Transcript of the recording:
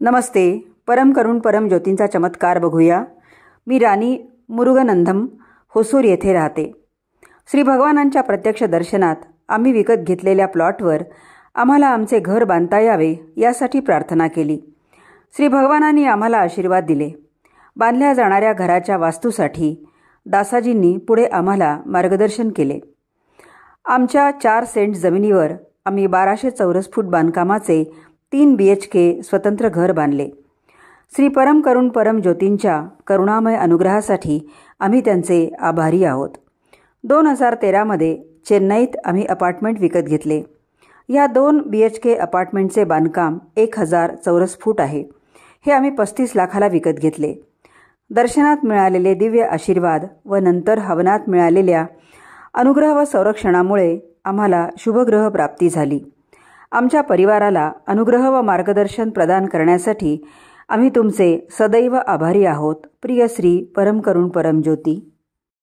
नमस्ते परम करुण परम ज्योतींचा चमत्कार बघूया. मी राणी मुरुगनंदम होसूर येथे राहते. श्री भगवानांच्या प्रत्यक्ष दर्शनात आम्ही विकत घेतलेल्या प्लॉटवर आम्हाला आमचे घर बांधता यावे यासाठी प्रार्थना केली. श्री भगवानांनी आम्हाला आशीर्वाद दिले. बांधल्या जाणाऱ्या घराच्या वास्तूसाठी दासाजींनी पुढे आम्हाला मार्गदर्शन केले. आमच्या चार सेंट जमिनीवर आम्ही बाराशे चौरस फूट बांधकामाचे तीन बी एच के स्वतंत्र घर बांधले. श्री परम करुण परम ज्योतींच्या करुणामय अनुग्रहासाठी आम्ही त्यांचे आभारी आहोत. दोन हजार तेरामध्ये चेन्नईत आम्ही अपार्टमेंट विकत घेतले. या दोन बी एच के अपार्टमेंटचे बांधकाम एक हजार चौरस फूट आहे. हे आम्ही पस्तीस लाखाला विकत घेतले. दर्शनात मिळालेले दिव्य आशीर्वाद व नंतर हवनात मिळालेल्या अनुग्रह व संरक्षणामुळे आम्हाला शुभग्रह प्राप्ती झाली. आमच्या परिवाराला अनुग्रह व मार्गदर्शन प्रदान करण्यासाठी आम्ही तुमचे सदैव आभारी आहोत. प्रिय श्री परम करुण